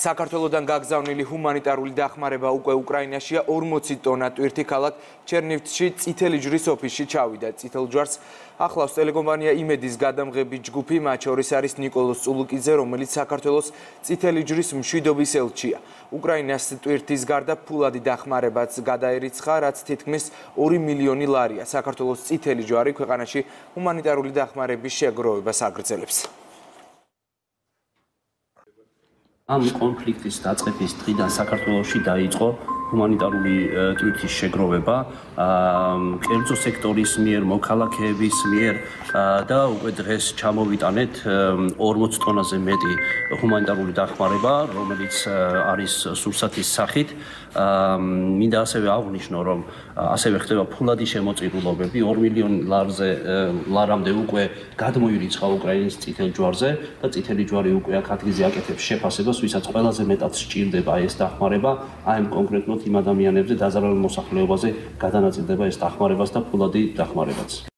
საქართველოსდან გაგზავნილი ჰუმანიტარული დახმარება უკვე უკრაინაშია 40 ტონა ტვირთი ქალაქ ჩერნივცში წითელი ჯვრის ოფისში ჩავიდა. წითელ ჯვარს ახლავს ტელეკომპანია იმედის გადამღები ჯგუფი, მათ შორის არის ნიკოლოზ წულუკიძე, რომელიც საქართველოს წითელი ჯვრის მშვიდობის ელჩია. უკრაინას ტვირთის გარდა ფულადი დახმარებაც გადაერიცხა, რაც თითქმის 2 მილიონი ლარია. საქართველოს წითელი ჯვარი ქვეყანაში ჰუმანიტარული დახმარების შეგროვებას აგრძელებს. ამ კონფლიქტის დაწყების დღიდან საქართველოსში დაიწყო ჰუმანიტარული ტვირთის შეგროვება კერძო სექტორის მიერ, მოქალაქეების მიერ და უკვე დღეს ჩამოვიტანეთ 40 ტონაზე მეტი ჰუმანიტარული დახმარება, რომელიც არის სურსათის სახით. მინდა ასევე აღვნიშნო, რომ ასევე ხდება ფულადი შემოწირულობები 2 მილიონი ლარზე ლარამდე უკვე გადმოირიცხა უკრაინის წითელ ჯვარზე და წითელი ჯვარი უკვე აქ ადგილზე აკეთებს შეფასებას, ვისაც ყველაზე მეტად სჭირდება ეს დახმარება, აი ამ კონკრეტულად იმ ადამიანებზე დაზარალ მოსახლეობაზე გადანაწილდება ეს დახმარებას და ფულადი დახმარებაც.